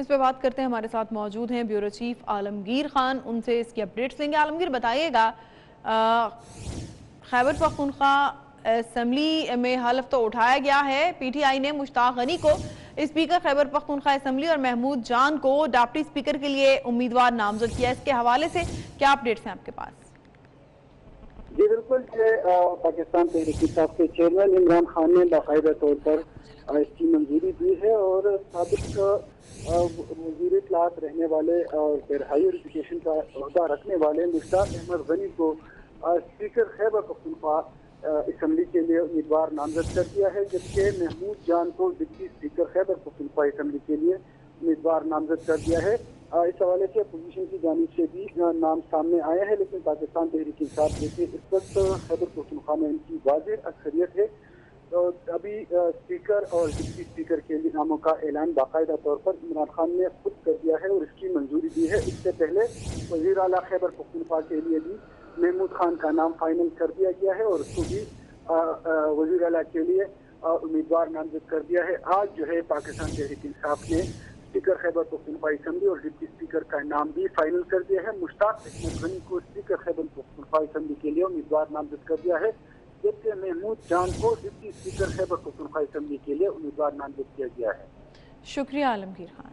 اس پہ بات کرتے ہیں، ہمارے ساتھ موجود ہیں بیورو چیف عالمگیر خان۔ ان سے اس کی اپڈیٹس لیں گے۔ عالمگیر، بتائیے گا خیبر پختونخوا اسمبلی میں حلف تو اٹھایا گیا ہے۔ پی ٹی آئی نے مشتاق غنی کو، اسپیکر خیبر پختونخوا اسمبلی اور محمود جان کو ڈاپٹی اسپیکر کے لیے امیدوار نامزد کیا۔ اس کے حوالے سے کیا اپڈیٹس ہیں آپ کے پاس؟ جی بالکل پاکستان تحریک انصاف کے چیئرمین عمران خان نے باقاعدہ طور پر اس کی منظوری دی ہے اور سابق وزیر اطلاعات رہنے والے اور پھر ہائر ایجوکیشن کا عہدہ رکھنے والے مشتاق احمد غنی کو اسپیکر خیبر پختونخوا اسمبلی کے لیے امیدوار نامزد کر دیا ہے، جبکہ محمود جان کو deputy speaker Khyber Pakhtunkhwa assembly کے لیے امیدوار نامزد کر دیا ہے۔ اس حوالے سے اپوزیشن کی جانب سے بھی نام سامنے آیا ہے، لیکن پاکستان تحریک انصاف دیکھیے اس وقت خیبر پختونخوا میں ان کی واضح اکثریت ہے۔ ابھی اسپیکر اور ڈپٹی اسپیکر کے ناموں کا اعلان باقاعدہ طور پر عمران خان نے خود کر دیا ہے اور اس کی منظوری دی ہے۔ اس سے پہلے وزیر اعلیٰ خیبر پختونخوا کے لیے بھی محمود خان کا نام فائنل کر دیا گیا ہے اور اس کو بھی وزیر اعلیٰ کے لیے امیدوار نامزد کر دیا ہے۔ آج جو ہے پاکستان تحریک انصاف نے اسپیکر خیبر پختونخوا اسمبلی اور ڈپٹی اسپیکر کا نام بھی فائنل کر دیا ہے۔ مشتاق احمد غنی کو اسپیکر خیبر پختونخوا اسمبلی کے لیے امیدوار نامزد کر دیا ہے۔ جبکہ محمود جان کو deputy speaker Khyber Pakhtunkhwa assembly کے لیے امیدوار نامزد کیا گیا ہے۔ شکریہ عالمگیر خان۔